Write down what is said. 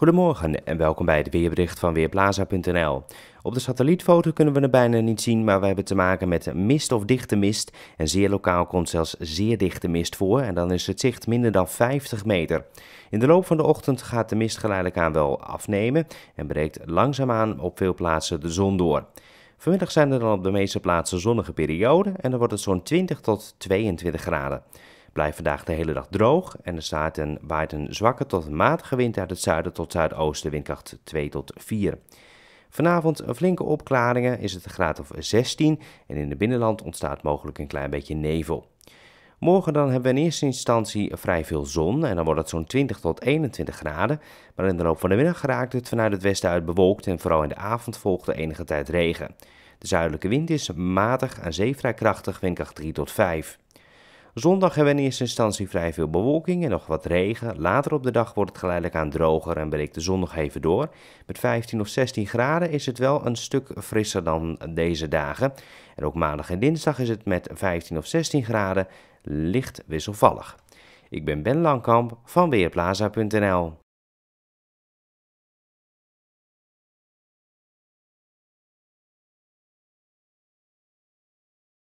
Goedemorgen en welkom bij het weerbericht van Weerplaza.nl. Op de satellietfoto kunnen we het bijna niet zien, maar we hebben te maken met mist of dichte mist. En zeer lokaal komt zelfs zeer dichte mist voor en dan is het zicht minder dan 50 meter. In de loop van de ochtend gaat de mist geleidelijk aan wel afnemen en breekt langzaamaan op veel plaatsen de zon door. Vanmiddag zijn er dan op de meeste plaatsen zonnige perioden en dan wordt het zo'n 20 tot 22 graden. Blijft vandaag de hele dag droog en er staat en waait een zwakke tot matige wind uit het zuiden tot zuidoosten, windkracht 2 tot 4. Vanavond flinke opklaringen, is het een graad of 16 en in het binnenland ontstaat mogelijk een klein beetje nevel. Morgen dan hebben we in eerste instantie vrij veel zon en dan wordt het zo'n 20 tot 21 graden. Maar in de loop van de middag raakt het vanuit het westen uit bewolkt en vooral in de avond volgt er enige tijd regen. De zuidelijke wind is matig en zeevrij krachtig, windkracht 3 tot 5. Zondag hebben we in eerste instantie vrij veel bewolking en nog wat regen. Later op de dag wordt het geleidelijk aan droger en breekt de zon nog even door. Met 15 of 16 graden is het wel een stuk frisser dan deze dagen. En ook maandag en dinsdag is het met 15 of 16 graden licht wisselvallig. Ik ben Ben Langkamp van Weerplaza.nl